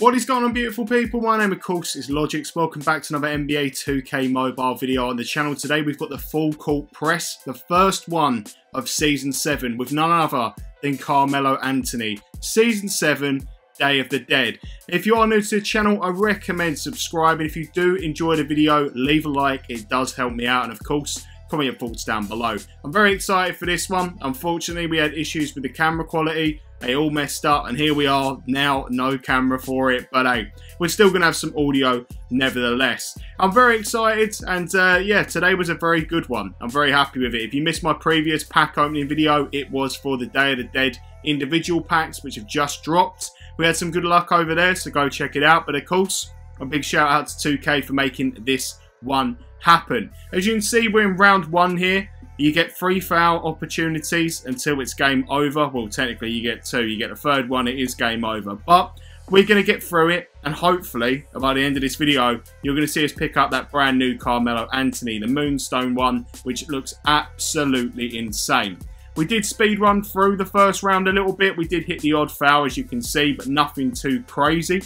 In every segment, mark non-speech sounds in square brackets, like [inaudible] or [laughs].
What is going on beautiful people? My name of course is Logics. Welcome back to another NBA 2K mobile video on the channel. Today we've got the full court press, the first one of season 7 with none other than Carmelo Anthony. Season 7, Day of the Dead. If you are new to the channel, I recommend subscribing. If you do enjoy the video, leave a like. It does help me out. And of course, comment your thoughts down below. I'm very excited for this one. Unfortunately, we had issues with the camera quality. They all messed up, and here we are now, no camera for it. But hey, we're still going to have some audio nevertheless. I'm very excited, and uh, yeah, today was a very good one. I'm very happy with it. If you missed my previous pack opening video, it was for the Day of the Dead individual packs, which have just dropped. We had some good luck over there, so go check it out. But of course, a big shout out to 2K for making this one happen. As you can see, we're in round one here. You get three foul opportunities until it's game over. Well, technically you get two. You get a third one, it is game over. But we're going to get through it, and hopefully, by the end of this video, you're going to see us pick up that brand new Carmelo Anthony, the Moonstone one, which looks absolutely insane. We did speed run through the first round a little bit. We did hit the odd foul, as you can see, but nothing too crazy.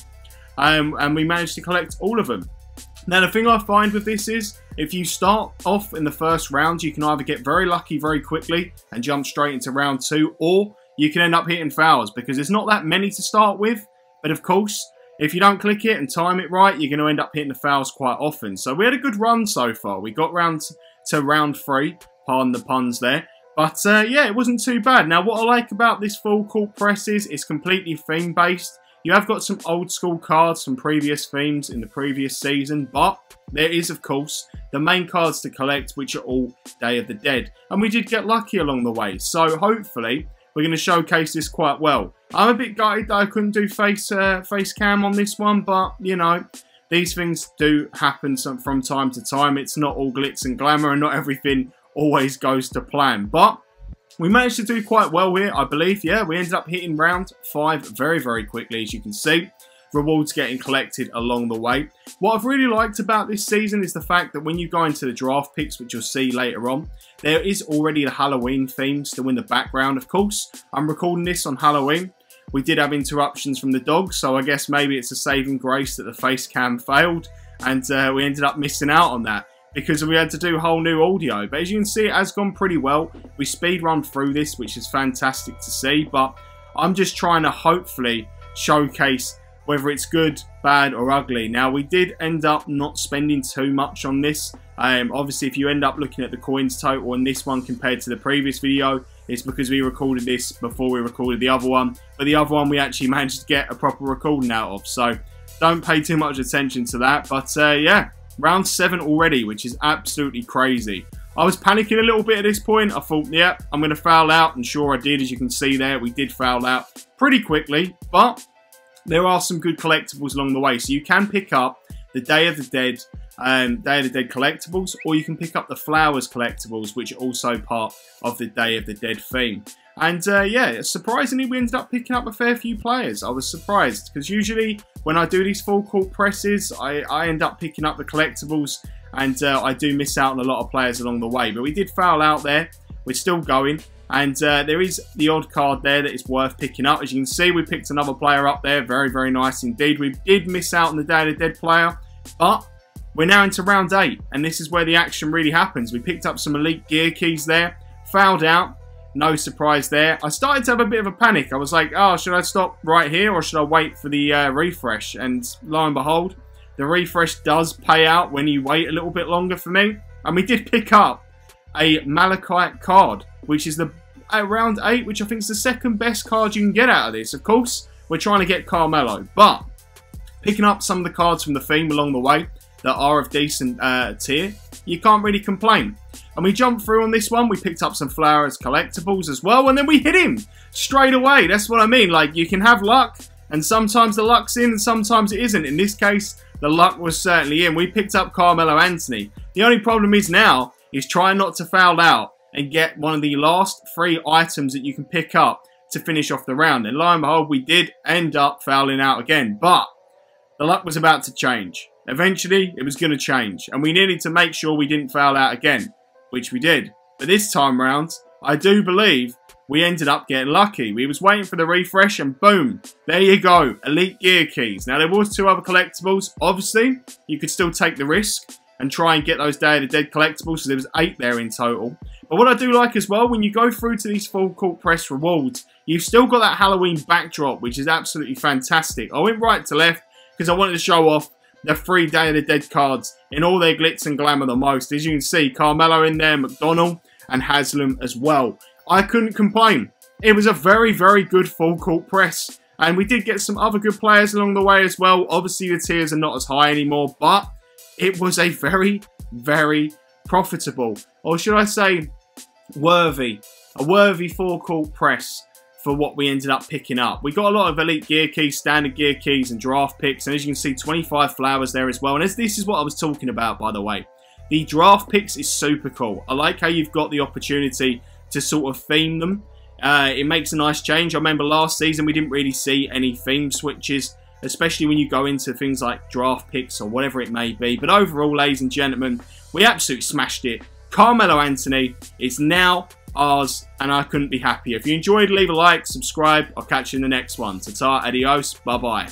Um, and we managed to collect all of them. Now, the thing I find with this is, if you start off in the first round, you can either get very lucky very quickly and jump straight into round two, or you can end up hitting fouls because there's not that many to start with. But of course, if you don't click it and time it right, you're going to end up hitting the fouls quite often. So we had a good run so far. We got round to round three, pardon the puns there. But uh, yeah, it wasn't too bad. Now, what I like about this full court press is it's completely theme-based. You have got some old school cards from previous themes in the previous season, but there is, of course, the main cards to collect, which are all Day of the Dead. And we did get lucky along the way, so hopefully we're going to showcase this quite well. I'm a bit gutted that I couldn't do face, uh, face cam on this one, but, you know, these things do happen from time to time. It's not all glitz and glamour, and not everything always goes to plan. But we managed to do quite well here, I believe. Yeah, we ended up hitting round five very, very quickly, as you can see. Rewards getting collected along the way. What I've really liked about this season is the fact that when you go into the draft picks, which you'll see later on, there is already a Halloween theme still in the background, of course. I'm recording this on Halloween. We did have interruptions from the dogs, so I guess maybe it's a saving grace that the face cam failed, and uh, we ended up missing out on that because we had to do whole new audio. But as you can see, it has gone pretty well. We speed run through this, which is fantastic to see. But I'm just trying to hopefully showcase whether it's good, bad, or ugly. Now, we did end up not spending too much on this. Um, obviously, if you end up looking at the coins total on this one compared to the previous video, it's because we recorded this before we recorded the other one. But the other one we actually [laughs] managed to get a proper recording out of. So don't pay too much attention to that. But uh, yeah, Round 7 already, which is absolutely crazy. I was panicking a little bit at this point. I thought, yeah, I'm going to foul out. And sure I did, as you can see there. We did foul out pretty quickly. But there are some good collectibles along the way. So you can pick up the Day of the Dead um, Day of the Dead collectibles, or you can pick up the Flowers collectibles, which are also part of the Day of the Dead theme. And uh, yeah, surprisingly, we ended up picking up a fair few players. I was surprised because usually when I do these full court presses, I, I end up picking up the collectibles and uh, I do miss out on a lot of players along the way. But we did foul out there. We're still going. And uh, there is the odd card there that is worth picking up. As you can see, we picked another player up there. Very, very nice indeed. We did miss out on the Day of the Dead player. But we're now into round 8. And this is where the action really happens. We picked up some elite gear keys there. Fouled out. No surprise there. I started to have a bit of a panic. I was like, oh, should I stop right here or should I wait for the uh, refresh? And lo and behold, the refresh does pay out when you wait a little bit longer for me. And we did pick up a Malachite card, which is the round 8, which I think is the second best card you can get out of this. Of course, we're trying to get Carmelo, but picking up some of the cards from the theme along the way that are of decent uh, tier, you can't really complain. And we jumped through on this one. We picked up some flowers collectibles as well. And then we hit him straight away. That's what I mean. Like, you can have luck. And sometimes the luck's in and sometimes it isn't. In this case, the luck was certainly in. We picked up Carmelo Anthony. The only problem is now is trying not to foul out and get one of the last three items that you can pick up to finish off the round. And lo and behold, we did end up fouling out again. But the luck was about to change. Eventually, it was going to change. And we needed to make sure we didn't foul out again which we did. But this time round, I do believe we ended up getting lucky. We was waiting for the refresh and boom, there you go, Elite Gear Keys. Now there was two other collectibles. Obviously, you could still take the risk and try and get those Day of the Dead collectibles. So there was eight there in total. But what I do like as well, when you go through to these full court press rewards, you've still got that Halloween backdrop, which is absolutely fantastic. I went right to left because I wanted to show off the free Day of the Dead cards in all their glitz and glamour the most. As you can see, Carmelo in there, McDonald and Haslem as well. I couldn't complain. It was a very, very good full court press. And we did get some other good players along the way as well. Obviously, the tiers are not as high anymore, but it was a very, very profitable, or should I say, worthy, a worthy full court press for what we ended up picking up. We got a lot of elite gear keys, standard gear keys, and draft picks. And as you can see, 25 flowers there as well. And as this is what I was talking about, by the way. The draft picks is super cool. I like how you've got the opportunity to sort of theme them. Uh, it makes a nice change. I remember last season we didn't really see any theme switches, especially when you go into things like draft picks or whatever it may be. But overall, ladies and gentlemen, we absolutely smashed it. Carmelo Anthony is now ours, and I couldn't be happier. If you enjoyed, leave a like, subscribe. I'll catch you in the next one. Ta-ta, adios, bye-bye.